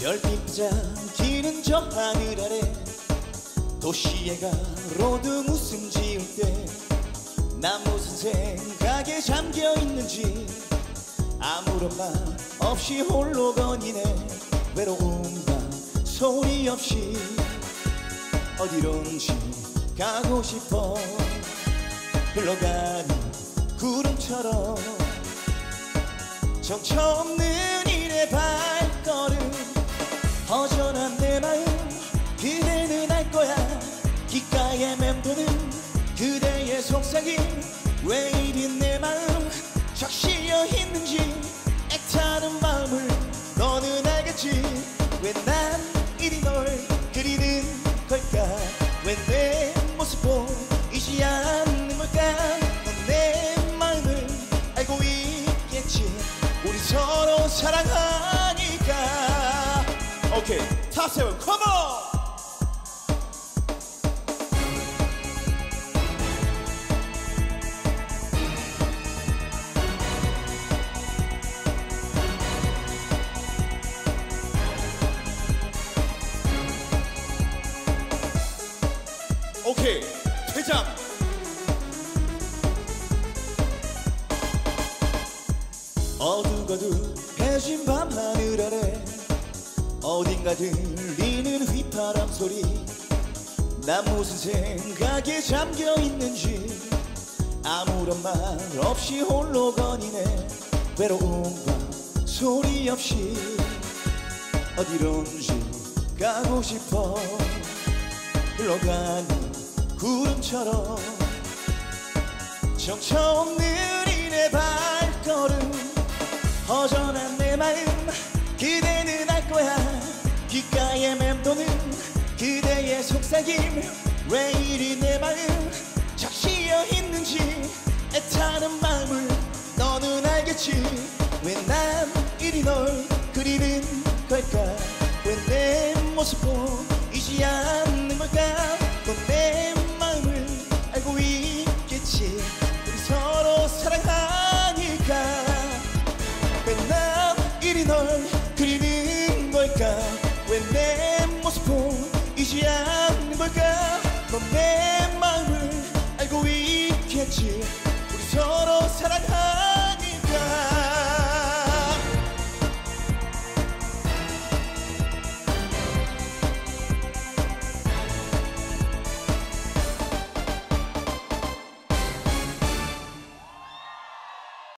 별빛 반짝이는 저 하늘 아래 도시의 가로등 웃음 지을 때난 무슨 생각에 잠겨 있는지 아무런 말 없이 홀로 거니네. 외로운 밤 소리 없이 어디론지 가고 싶어. 흘러가는 구름처럼 정처 없는 귓가에 맴도는 그대의 속삭임. 왜 이리 내 마음 적시려 있는지 애타는 마음을 너는 알겠지. 왜 난 이리 널 그리는 걸까? 왜 내 모습 보이지 않는 걸까? 넌 내 마음을 알고 있겠지. 우리 서로 사랑하니까. 오케이 탑세븐 컴온 오케이. 퇴장. 어둑어둑 해진 밤 하늘 아래 어딘가 들리는 휘파람 소리. 난 무슨 생각에 잠겨 있는지 아무런 말 없이 홀로 거니네. 외로운 밤 소리 없이 어디론지 가고 싶어 흘러가는 구름처럼 정처 없는 이내 발걸음 허전한 내 마음 그대는 알 거야. 귓가에 맴도는 그대의 속삭임 왜 이리 내 마음 적시어 있는지. 애타는 마음을 너는 알겠지. 왜 난 이리 널 그리는 걸까? 왜 내 모습 보이지 않는 믿지 않는 걸까 넌 내 마음을 알고 있겠지. 우리 서로 사랑하